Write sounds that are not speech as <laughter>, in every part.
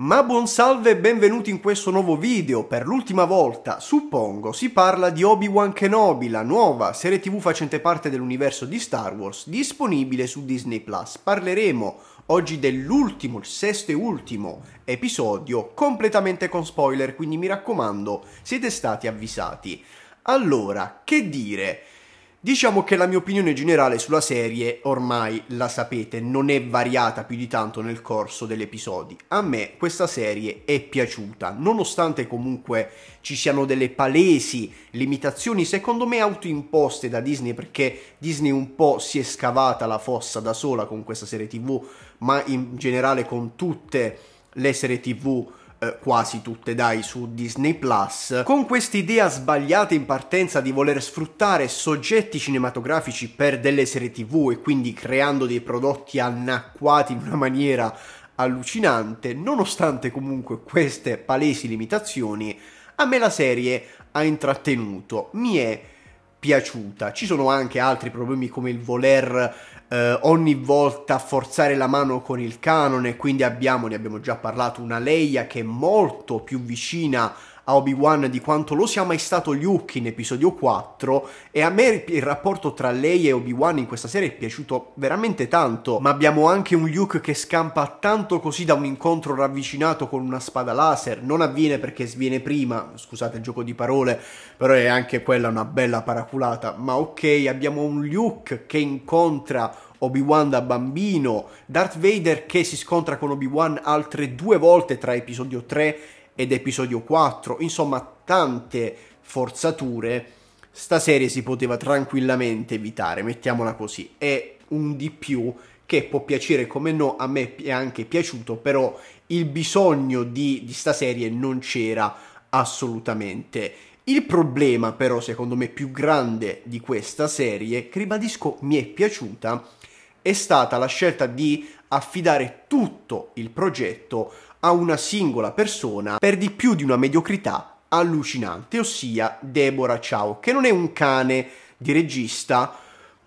Ma buon salve e benvenuti in questo nuovo video. Per l'ultima volta, suppongo, si parla di Obi-Wan Kenobi, la nuova serie tv facente parte dell'universo di Star Wars, disponibile su Disney+. Parleremo oggi dell'ultimo, il sesto e ultimo episodio, completamente con spoiler, quindi mi raccomando, siete stati avvisati. Allora, che dire? Diciamo che la mia opinione generale sulla serie, ormai la sapete, non è variata più di tanto nel corso degli episodi. A me questa serie è piaciuta, nonostante comunque ci siano delle palesi limitazioni, secondo me autoimposte da Disney, perché Disney un po' si è scavata la fossa da sola con questa serie TV, ma in generale con tutte le serie TV eh, quasi tutte dai su Disney Plus, con questa idea sbagliata in partenza di voler sfruttare soggetti cinematografici per delle serie TV e quindi creando dei prodotti annacquati in una maniera allucinante, nonostante comunque queste palesi limitazioni, a me la serie ha intrattenuto, mi è piaciuta. Ci sono anche altri problemi come il voler eh, ogni volta forzare la mano con il canone, quindi abbiamo, ne abbiamo già parlato, una Leia che è molto più vicina a Obi-Wan di quanto lo sia mai stato Luke in episodio 4 e a me il rapporto tra lei e Obi-Wan in questa serie è piaciuto veramente tanto, ma abbiamo anche un Luke che scampa tanto così da un incontro ravvicinato con una spada laser, non avviene perché sviene prima, scusate il gioco di parole, però è anche quella una bella paraculata, ma ok, abbiamo un Luke che incontra Obi-Wan da bambino, Darth Vader che si scontra con Obi-Wan altre due volte tra episodio 3 ed episodio 4, insomma tante forzature, sta serie si poteva tranquillamente evitare, mettiamola così, è un di più che può piacere come no, a me è anche piaciuto, però il bisogno di, di sta serie non c'era assolutamente. Il problema però secondo me più grande di questa serie, che ribadisco mi è piaciuta, è stata la scelta di affidare tutto il progetto a una singola persona per di più di una mediocrità allucinante, ossia Deborah Ciao, che non è un cane di regista,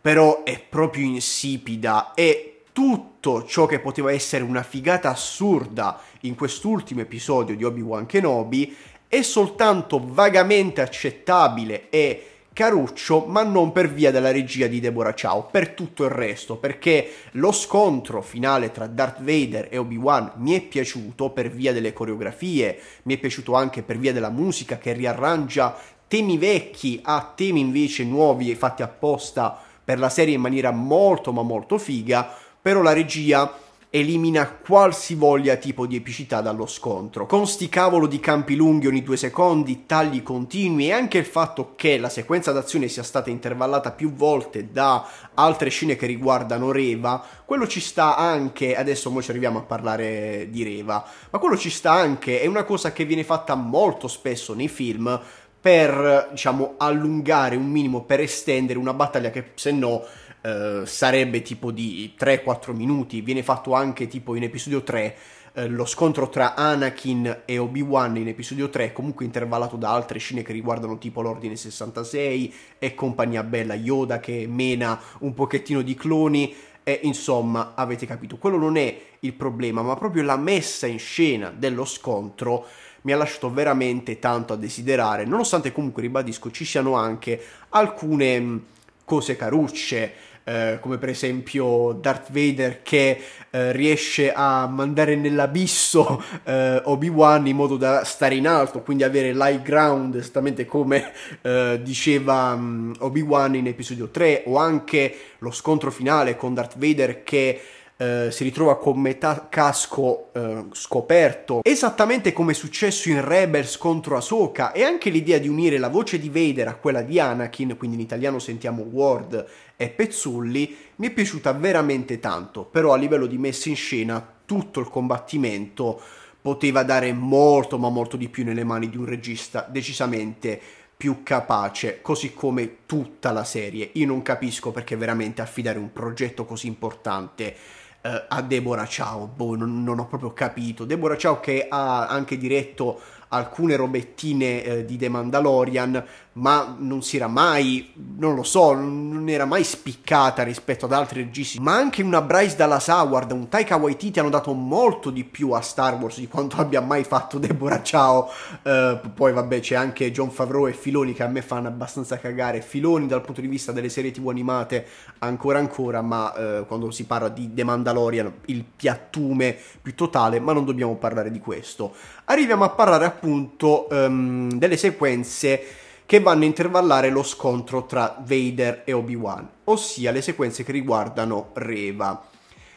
però è proprio insipida. E tutto ciò che poteva essere una figata assurda in quest'ultimo episodio di Obi-Wan Kenobi è soltanto vagamente accettabile e caruccio, ma non per via della regia di Deborah Chow, per tutto il resto, perché lo scontro finale tra Darth Vader e Obi-Wan mi è piaciuto per via delle coreografie, mi è piaciuto anche per via della musica che riarrangia temi vecchi a temi invece nuovi e fatti apposta per la serie in maniera molto ma molto figa, però la regia elimina qualsivoglia tipo di epicità dallo scontro. Con sti cavolo di campi lunghi ogni due secondi, tagli continui e anche il fatto che la sequenza d'azione sia stata intervallata più volte da altre scene che riguardano Reva, quello ci sta anche, adesso mo ci arriviamo a parlare di Reva, ma quello ci sta anche, è una cosa che viene fatta molto spesso nei film per, diciamo, allungare un minimo, per estendere una battaglia che se no eh, sarebbe tipo di 3-4 minuti, viene fatto anche tipo in episodio 3 eh, lo scontro tra Anakin e Obi-Wan in episodio 3, comunque intervallato da altre scene che riguardano tipo l'Ordine 66 e compagnia bella, Yoda che mena un pochettino di cloni. E insomma avete capito, quello non è il problema, ma proprio la messa in scena dello scontro mi ha lasciato veramente tanto a desiderare, nonostante comunque ribadisco ci siano anche alcune mm, cose carucce, eh, come per esempio Darth Vader che eh, riesce a mandare nell'abisso <laughs> eh, Obi-Wan in modo da stare in alto, quindi avere l'high ground, esattamente come eh, diceva um, Obi-Wan in episodio 3, o anche lo scontro finale con Darth Vader che eh, si ritrova con metà casco eh, scoperto, esattamente come è successo in Rebels contro Ahsoka, e anche l'idea di unire la voce di Vader a quella di Anakin, quindi in italiano sentiamo Ward e Pezzulli, mi è piaciuta veramente tanto, però a livello di messa in scena tutto il combattimento poteva dare molto ma molto di più nelle mani di un regista decisamente più capace, così come tutta la serie. Io non capisco perché veramente affidare un progetto così importante Uh, a Deborah Ciao, boh, non, non, ho proprio capito. Deborah Ciao che ha anche diretto alcune robettine eh, di The Mandalorian, ma non si era mai, non lo so, non era mai spiccata rispetto ad altri registi. Ma anche una Bryce Dallas Howard, un Taika Waititi hanno dato molto di più a Star Wars di quanto abbia mai fatto Deborah Ciao. Uh, poi vabbè c'è anche John Favreau e Filoni che a me fanno abbastanza cagare. Filoni dal punto di vista delle serie tv animate ancora ancora, ma uh, quando si parla di The Mandalorian il piattume più totale, ma non dobbiamo parlare di questo. Arriviamo a parlare appunto um, delle sequenze che vanno a intervallare lo scontro tra Vader e Obi-Wan, ossia le sequenze che riguardano Reva.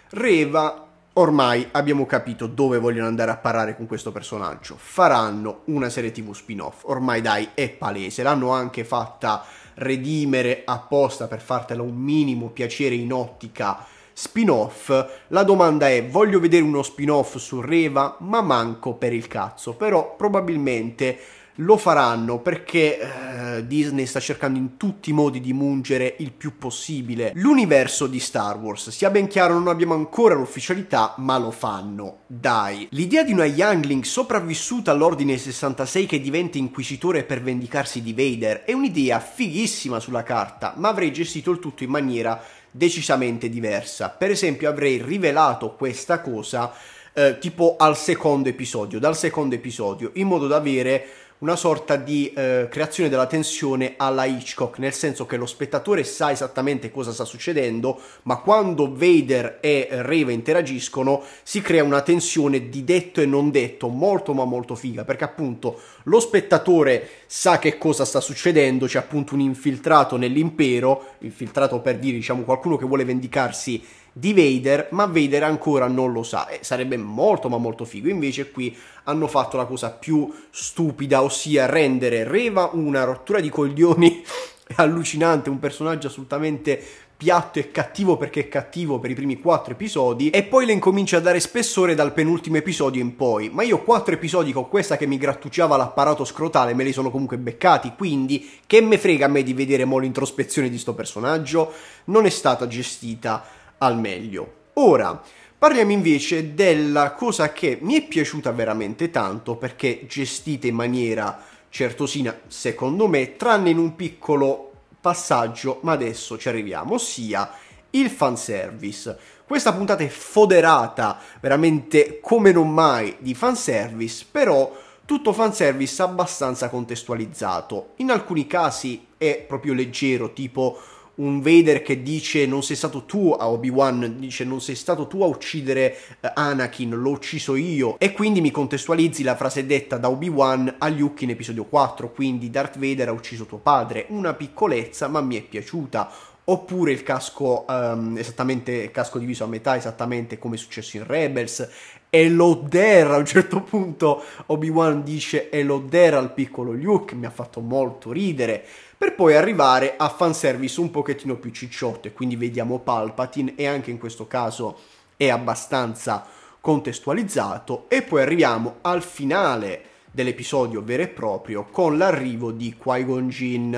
Reva ormai abbiamo capito dove vogliono andare a parlare con questo personaggio. Faranno una serie TV spin-off. Ormai dai, è palese. L'hanno anche fatta redimere apposta per fartela un minimo piacere in ottica spin-off. La domanda è: voglio vedere uno spin-off su Reva, ma manco per il cazzo. Però probabilmente lo faranno perché eh, Disney sta cercando in tutti i modi di mungere il più possibile l'universo di Star Wars. Sia ben chiaro, non abbiamo ancora l'ufficialità, ma lo fanno. Dai. L'idea di una Youngling sopravvissuta all'Ordine 66 che diventa inquisitore per vendicarsi di Vader è un'idea fighissima sulla carta, ma avrei gestito il tutto in maniera decisamente diversa. Per esempio, avrei rivelato questa cosa eh, tipo al secondo episodio, dal secondo episodio, in modo da avere una sorta di eh, creazione della tensione alla Hitchcock, nel senso che lo spettatore sa esattamente cosa sta succedendo, ma quando Vader e Reva interagiscono si crea una tensione di detto e non detto, molto ma molto figa, perché appunto lo spettatore sa che cosa sta succedendo, c'è appunto un infiltrato nell'impero, infiltrato per dire diciamo qualcuno che vuole vendicarsi di Vader, ma Vader ancora non lo sa e sarebbe molto ma molto figo. Invece qui hanno fatto la cosa più stupida, ossia rendere Reva una rottura di coglioni <laughs> allucinante, un personaggio assolutamente piatto e cattivo perché è cattivo per i primi quattro episodi e poi le incomincia a dare spessore dal penultimo episodio in poi. Ma io quattro episodi con questa che mi grattugiava l'apparato scrotale me li sono comunque beccati, quindi che me frega a me di vedere mo l'introspezione di sto personaggio? Non è stata gestita al meglio. Ora, parliamo invece della cosa che mi è piaciuta veramente tanto perché gestita in maniera certosina, secondo me, tranne in un piccolo passaggio, ma adesso ci arriviamo, ossia il fanservice. Questa puntata è foderata veramente come non mai di fanservice, però tutto fanservice abbastanza contestualizzato. In alcuni casi è proprio leggero, tipo un Vader che dice non sei stato tu a Obi-Wan, dice non sei stato tu a uccidere uh, Anakin, l'ho ucciso io e quindi mi contestualizzi la frase detta da Obi-Wan a Luke in episodio 4, quindi Darth Vader ha ucciso tuo padre, una piccolezza ma mi è piaciuta oppure il casco um, esattamente casco diviso a metà esattamente come è successo in Rebels. E dera a un certo punto Obi-Wan dice e dera al piccolo Luke mi ha fatto molto ridere. Per poi arrivare a fanservice un pochettino più cicciotto e quindi vediamo Palpatine e anche in questo caso è abbastanza contestualizzato. E poi arriviamo al finale dell'episodio vero e proprio con l'arrivo di Qui-Gon Jinn.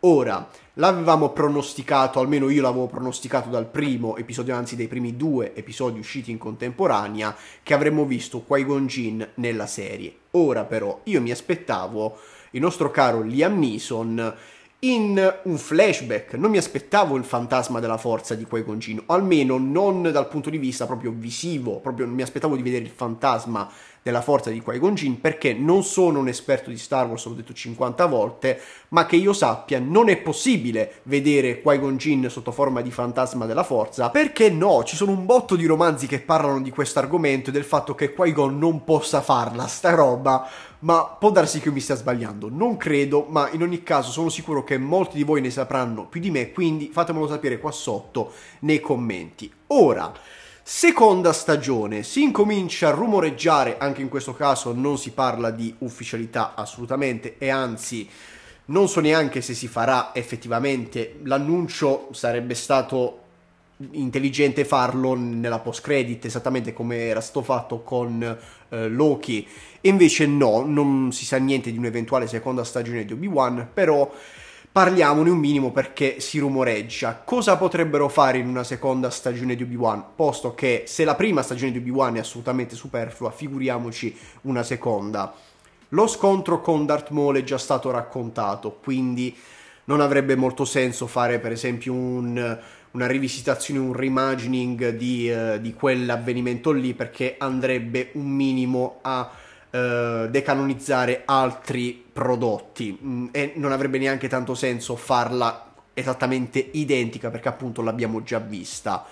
Ora, l'avevamo pronosticato, almeno io l'avevo pronosticato dal primo episodio, anzi dai primi due episodi usciti in contemporanea, che avremmo visto Qui-Gon Jinn nella serie. Ora però io mi aspettavo il nostro caro Liam Neeson in un flashback. Non mi aspettavo il fantasma della forza di Qui Gon Jinn, o almeno non dal punto di vista proprio visivo, proprio non mi aspettavo di vedere il fantasma della forza di Qui-Gon Jinn perché non sono un esperto di Star Wars, l'ho detto 50 volte, ma che io sappia non è possibile vedere Qui-Gon Jinn sotto forma di fantasma della forza, perché no, ci sono un botto di romanzi che parlano di questo argomento e del fatto che Qui-Gon non possa farla sta roba, ma può darsi che io mi stia sbagliando, non credo, ma in ogni caso sono sicuro che molti di voi ne sapranno più di me, quindi fatemelo sapere qua sotto nei commenti. Ora, Seconda stagione, si incomincia a rumoreggiare, anche in questo caso non si parla di ufficialità assolutamente e anzi non so neanche se si farà effettivamente, l'annuncio sarebbe stato intelligente farlo nella post credit esattamente come era stato fatto con eh, Loki. Invece no, non si sa niente di un'eventuale seconda stagione di Obi-Wan però parliamone un minimo perché si rumoreggia. Cosa potrebbero fare in una seconda stagione di Obi-Wan? Posto che se la prima stagione di Obi-Wan è assolutamente superflua, figuriamoci una seconda. Lo scontro con Darth Maul è già stato raccontato, quindi non avrebbe molto senso fare per esempio un, una rivisitazione, un reimagining di, uh, di, quell'avvenimento lì perché andrebbe un minimo a uh, decanonizzare altri prodotti mm, e non avrebbe neanche tanto senso farla esattamente identica perché appunto l'abbiamo già vista.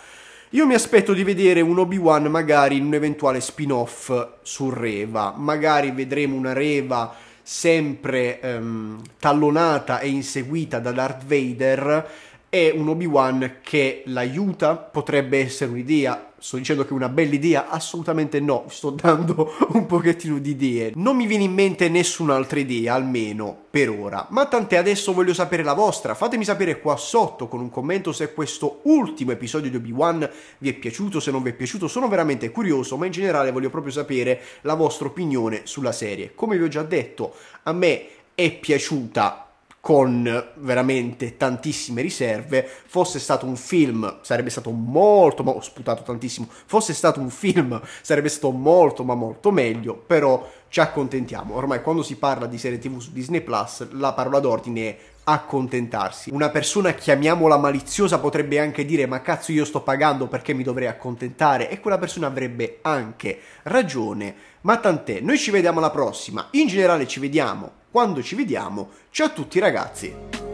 Io mi aspetto di vedere un Obi-Wan magari in un eventuale spin-off su Reva, magari vedremo una Reva sempre um, tallonata e inseguita da Darth Vader e un Obi-Wan che l'aiuta, potrebbe essere un'idea, sto dicendo che è una bella idea, assolutamente no, sto dando <laughs> un pochettino di idee. Non mi viene in mente nessun'altra idea, almeno per ora, ma tant'è adesso voglio sapere la vostra, fatemi sapere qua sotto con un commento se questo ultimo episodio di Obi-Wan vi è piaciuto, se non vi è piaciuto, sono veramente curioso, ma in generale voglio proprio sapere la vostra opinione sulla serie. Come vi ho già detto, a me è piaciuta con veramente tantissime riserve. Fosse stato un film, sarebbe stato molto, ma ho sputato tantissimo. Fosse stato un film, sarebbe stato molto, ma molto meglio. Però ci accontentiamo. Ormai quando si parla di serie TV su Disney Plus, la parola d'ordine è accontentarsi. Una persona, chiamiamola maliziosa, potrebbe anche dire ma cazzo io sto pagando perché mi dovrei accontentare e quella persona avrebbe anche ragione, ma tant'è. Noi ci vediamo alla prossima, in generale ci vediamo quando ci vediamo. Ciao a tutti ragazzi!